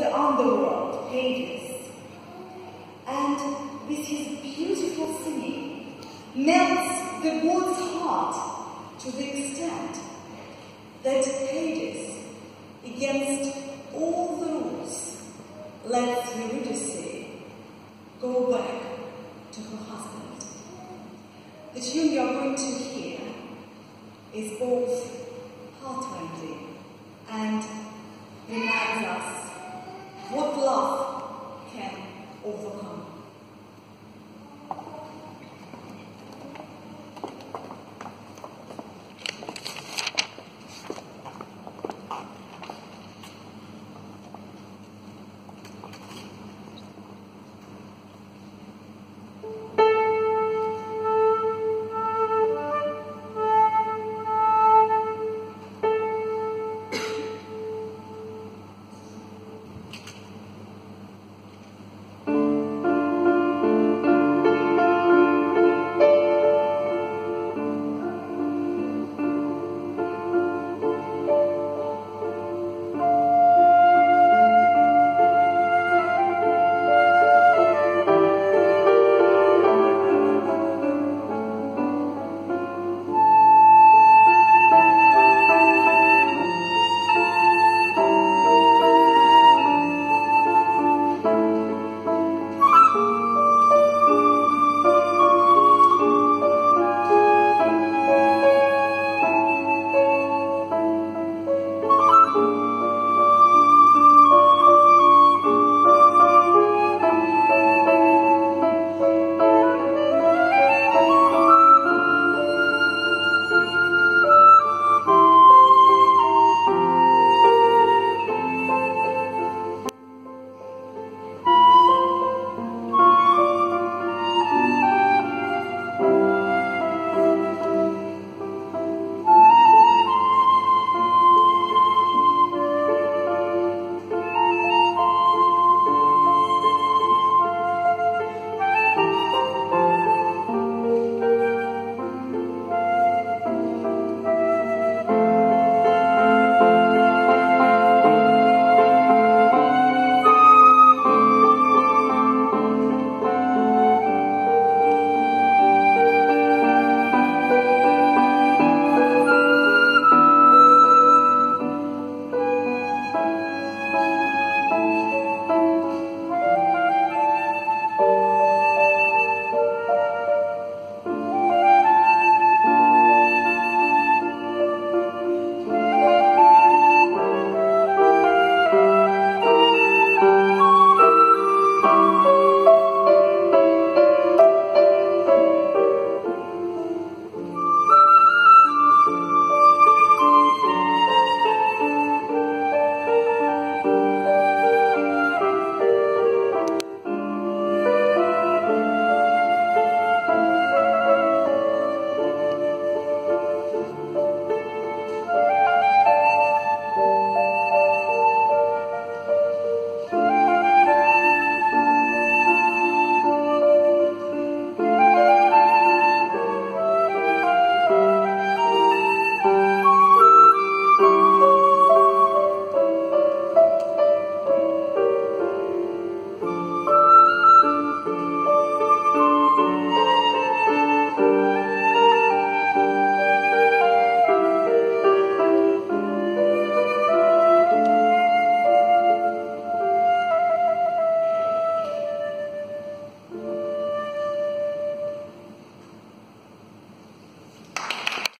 the underworld, Hades. And with his beautiful singing, melts the god's heart to the extent that Hades, against all the rules, lets Eurydice go back to her husband. The tune you are going to hear is both heart-rending and reminds us overcome.